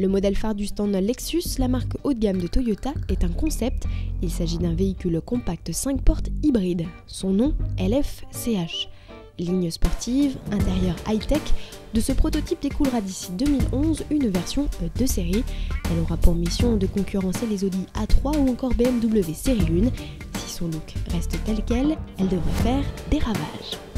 Le modèle phare du stand Lexus, la marque haut de gamme de Toyota, est un concept. Il s'agit d'un véhicule compact 5 portes hybride. Son nom, LFCH. Ligne sportive, intérieur high-tech, de ce prototype découlera d'ici 2011 une version de série. Elle aura pour mission de concurrencer les Audi A3 ou encore BMW série 1. Si son look reste tel quel, elle devrait faire des ravages.